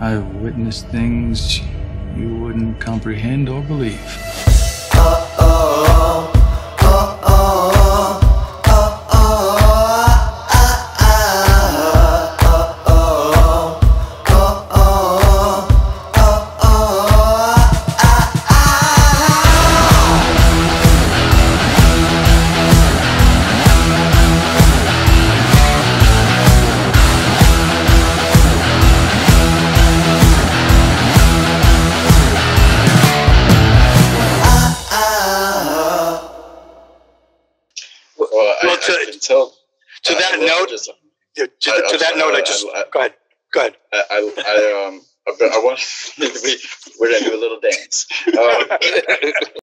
I've witnessed things you wouldn't comprehend or believe. Well, Well, I, to- I can tell. To I- that note, just- yeah, to, I- to that note, I just I- go ahead. Go ahead. I, I, I um, I, I want we we're gonna do a little dance. Um,